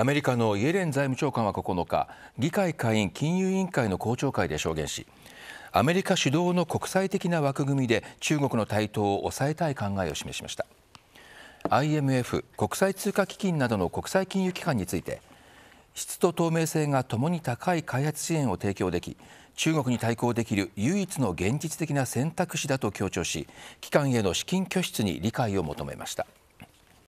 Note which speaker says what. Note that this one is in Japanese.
Speaker 1: アメリカのイエレン財務長官は9日議会下院金融委員会の公聴会で証言しアメリカ主導の国際的な枠組みで中国の台頭を抑えたい考えを示しました IMF 国際通貨基金などの国際金融機関について質と透明性がともに高い開発支援を提供でき中国に対抗できる唯一の現実的な選択肢だと強調し機関への資金拠出に理解を求めました。